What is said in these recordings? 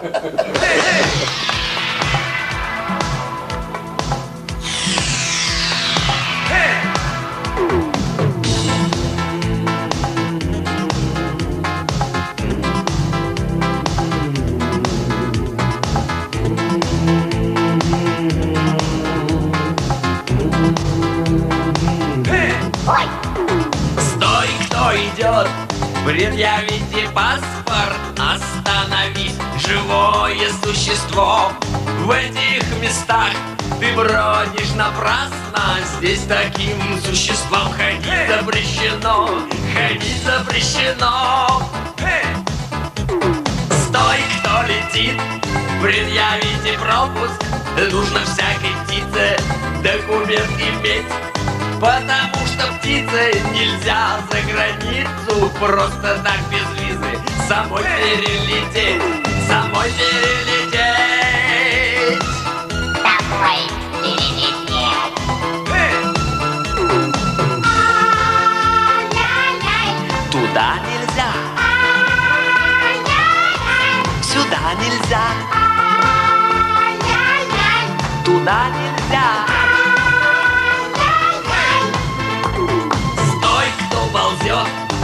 Стой, предъявите паспорт Остановись, живое существо. В этих местах ты бродишь напрасно Здесь таким существам ходить запрещено Ходить запрещено. Стой, кто летит, предъявите пропуск Нужно всякой птице документ иметь Потому что птице нельзя за границу Просто так без визы самой перелететь Самой перелететь. Домой перелететь. Туда нельзя. Сюда нельзя. Туда нельзя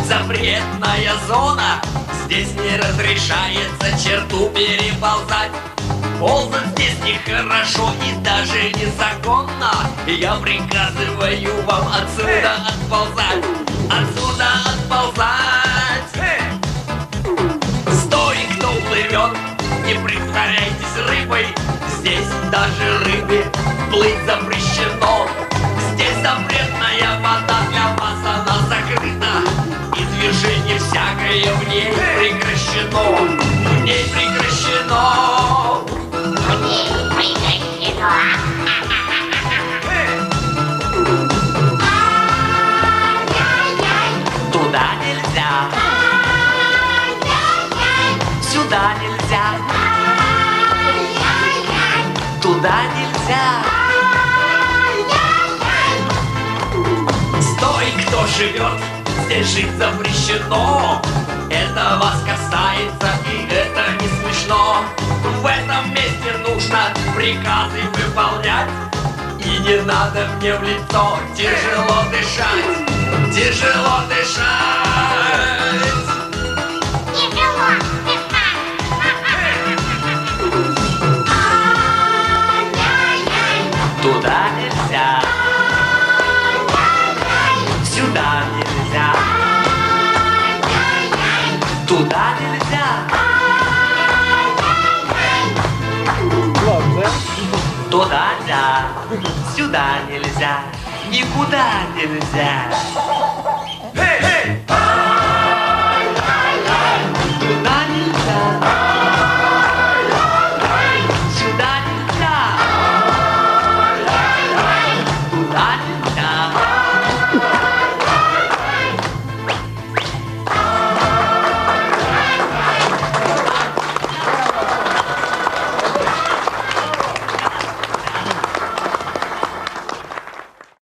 запретная зона. Здесь не разрешается черту переползать. Ползать здесь нехорошо и даже незаконно. Я приказываю вам отсюда отползать. Отсюда отползать. Стой, кто плывет, не притворяйтесь рыбой. Здесь даже рыбе плыть запрещено всякое в ней прекращено. В ней прекращено. Туда нельзя. Сюда нельзя. Туда нельзя. Стой, кто живет, здесь жить запрещено Это вас касается и это не смешно. В этом месте нужно приказы выполнять. И не надо мне в лицо тяжело дышать Тяжело дышать. Туда нельзя. Сюда нельзя Туда нельзя. Туда нельзя Сюда нельзя. Никуда нельзя